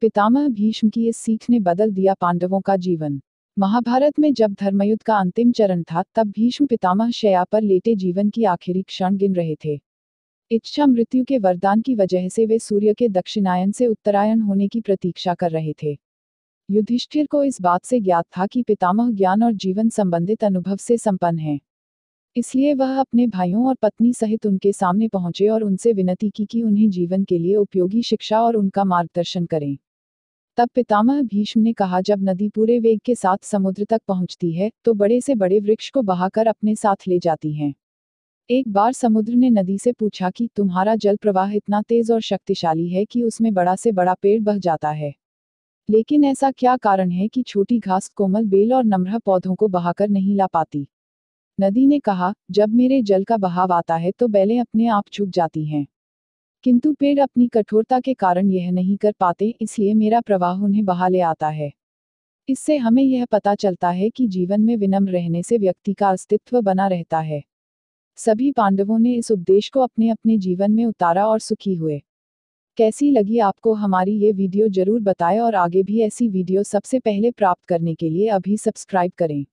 पितामह भीष्म की इस सीख ने बदल दिया पांडवों का जीवन। महाभारत में जब धर्मयुद्ध का अंतिम चरण था, तब भीष्म पितामह शया पर लेटे जीवन की आखिरी क्षण गिन रहे थे। इच्छा मृत्यु के वरदान की वजह से वे सूर्य के दक्षिणायन से उत्तरायण होने की प्रतीक्षा कर रहे थे। युधिष्ठिर को इस बात से ज्ञात था कि पितामह ज्ञान और जीवन संबंधित अनुभव से संपन्न हैं। इसलिए वह अपने भाइयों और पत्नी सहित उनके सामने पहुँचे और उनसे विनती की कि उन्हें जीवन के लिए उपयोगी शिक्षा और उनका मार्गदर्शन करें। तब पितामह भीष्म ने कहा, जब नदी पूरे वेग के साथ समुद्र तक पहुँचती है तो बड़े से बड़े वृक्ष को बहाकर अपने साथ ले जाती हैं। एक बार समुद्र ने नदी से पूछा कि, तुम्हारा जल प्रवाह इतना तेज और शक्तिशाली है कि उसमें बड़ा से बड़ा पेड़ बह जाता है। लेकिन ऐसा क्या कारण है कि छोटी घास कोमल बेल और नम्र पौधों को बहाकर नहीं ला पाती? नदी ने कहा, जब मेरे जल का बहाव आता है तो बैलें अपने आप झुक जाती हैं। किंतु पेड़ अपनी कठोरता के कारण यह नहीं कर पाते, इसलिए मेरा प्रवाह उन्हें बहा ले आता है। इससे हमें यह पता चलता है कि जीवन में विनम्र रहने से व्यक्ति का अस्तित्व बना रहता है। सभी पांडवों ने इस उपदेश को अपने अपने जीवन में उतारा और सुखी हुए। कैसी लगी आपको हमारी ये वीडियो ज़रूर बताएँ और आगे भी ऐसी वीडियो सबसे पहले प्राप्त करने के लिए अभी सब्सक्राइब करें।